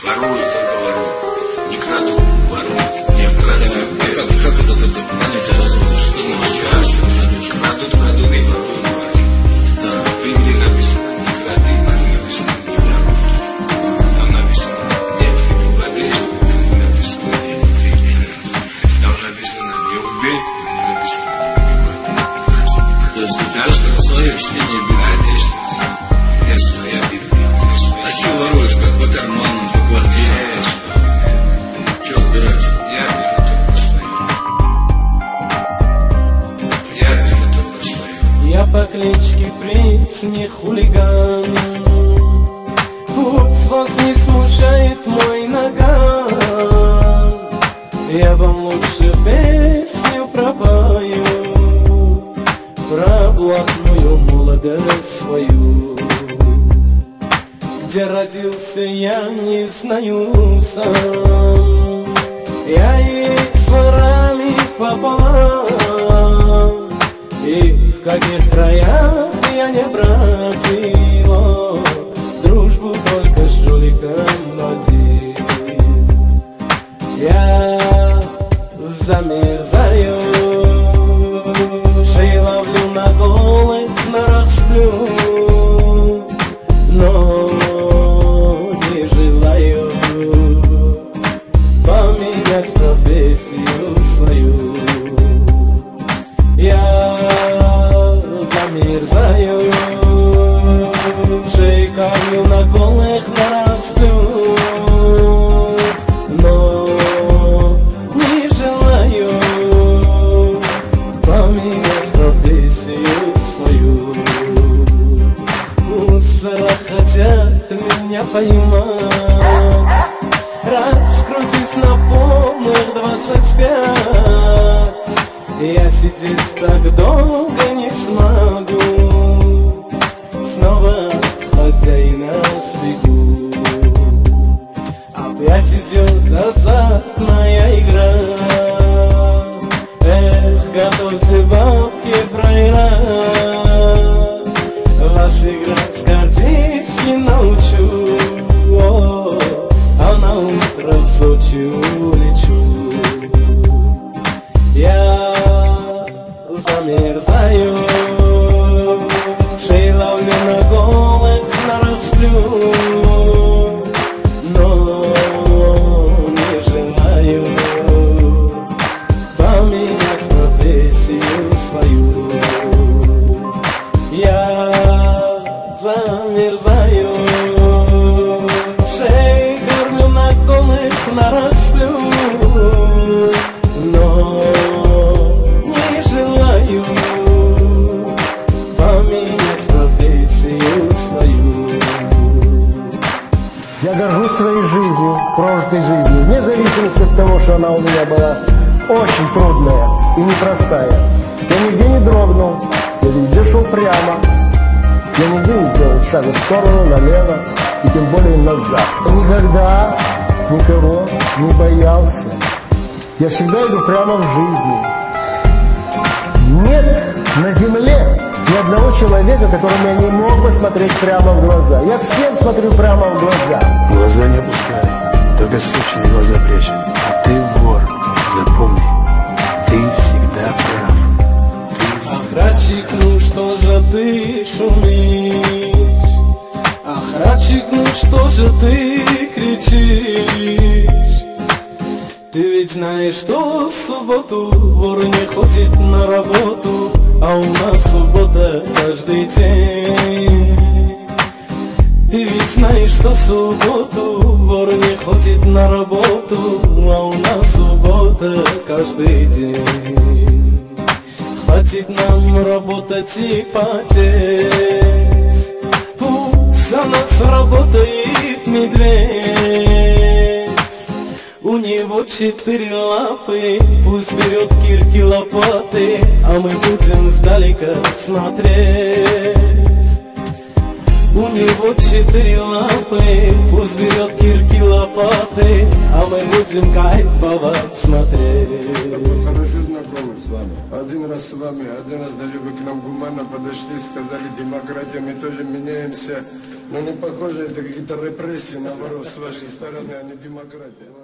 Воруют, только воруют. Не крадут, воруют. Не обкрадывают. А как, как это, это понятие разводишь? Что значит крадешь? Крадут, крадут и воруют, воруют. Да. В Библии написано, не кради, но не написано, не воруй. Там написано, не но не написано, не люби. Там написано, не убей, не написано, не убивай. То есть у тебя что-то свое чтение. Конечно. Не своя Библия, А что воруешь, как по карманам, Я по кличке Принц, не хулиган. Пусть вас не смущает мой наган Я вам лучше песню пропою Про блатную молодость свою. Где родился я не знаю сам. Я ей с ворами пополам и в каких краях я не бродила Дружбу только с жуликом один Я замерзаю Шеи ловлю на голых норах сплю. Но не желаю Поменять профессию свою поймать Раскрутись на полных двадцать пять. Я сидеть так долго не смогу. Снова хозяина сбегу Опять идет азартная игра. Эх, готовьте Сочи улечу. Я замерзаю. Шеи ловлю на голых норах сплю Но не желаю Поменять профессию свою Я горжусь своей жизнью, прожитой жизнью, вне зависимости от того, что она у меня была очень трудная и непростая. Я нигде не дрогнул, я везде шел прямо. Я нигде не сделал шага в сторону, налево и тем более назад. Я никогда никого не боялся. Я всегда иду прямо в жизни. Нет человека, которому я не мог бы смотреть прямо в глаза. Я всем смотрю прямо в глаза. Глаза не опускай, только сучьи глаза прячь. А ты вор, запомни, ты всегда прав. Ты Охранчик, ну что же ты шумишь? Охранчик, ну что же ты кричишь? Ты ведь знаешь, что в субботу вор не ходит на работу, а у нас суббота каждый день. Ты ведь знаешь, что субботу вор не ходит на работу, а у нас суббота каждый день. Хватит нам работать и потеть четыре лапы Пусть берет кирки лопаты А мы будем сдалека смотреть у него четыре лапы, пусть берет кирки лопаты, а мы будем кайфовать смотреть. Хорошо знакомы с вами. Один раз с вами, один раз даже вы к нам гуманно подошли, сказали демократия, мы тоже меняемся. Но не похоже, это какие-то репрессии, наоборот, с вашей стороны, а не демократия.